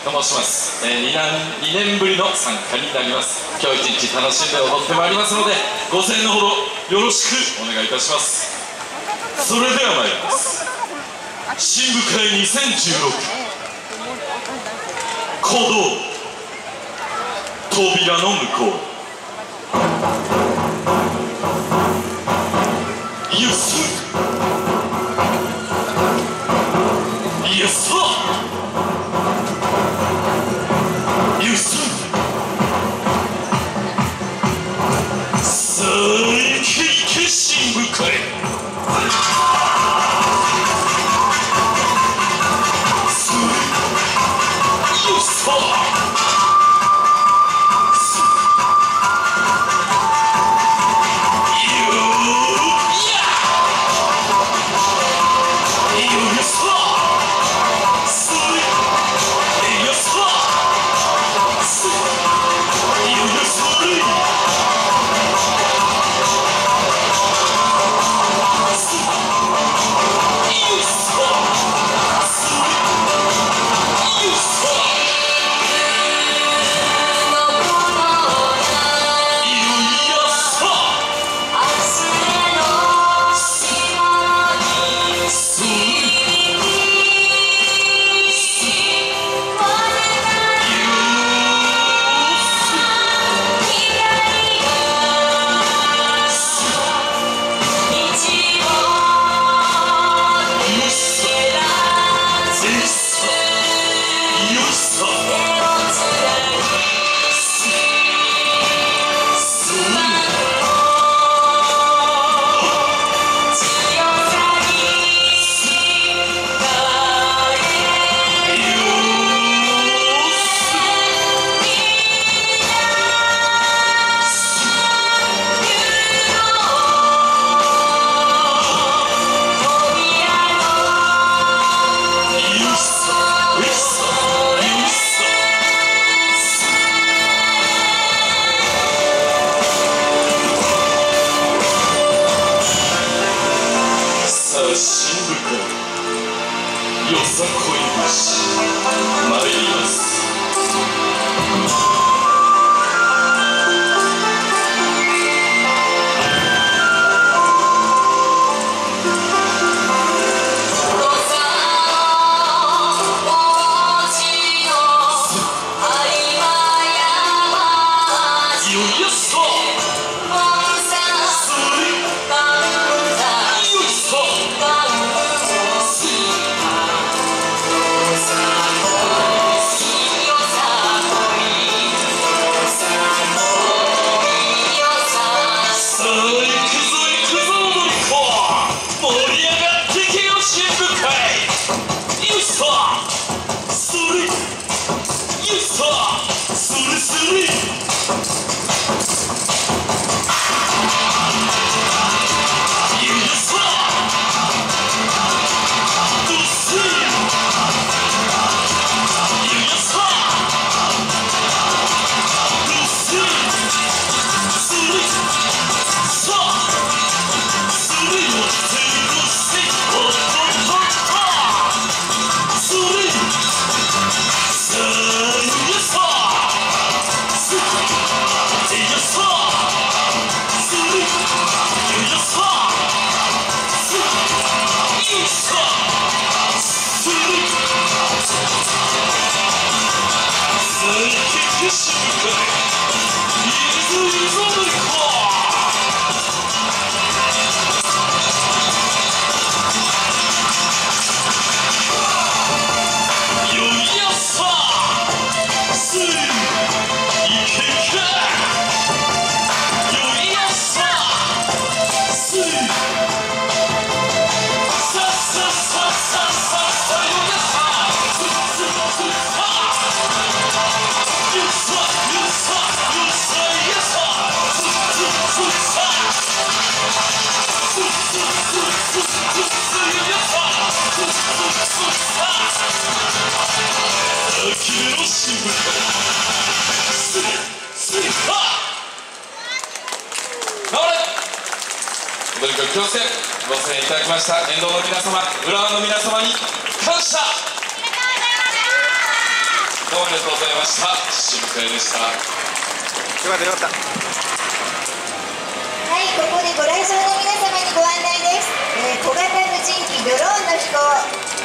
と申します、えー、2, 年2年ぶりの参加になります。今日一日楽しんで踊ってまいりますのでご声援のほどよろしくお願いいたします。それでは参ります。新部会2016行動。扉の向こう。よさこい虫まいります。ご戦ご出演いただきました沿道の皆様浦和の皆様に感謝どうもありがとうございました新でしたよかったよかったはいここでご来場の皆様にご案内です、えー、小型無人機ドローンの飛行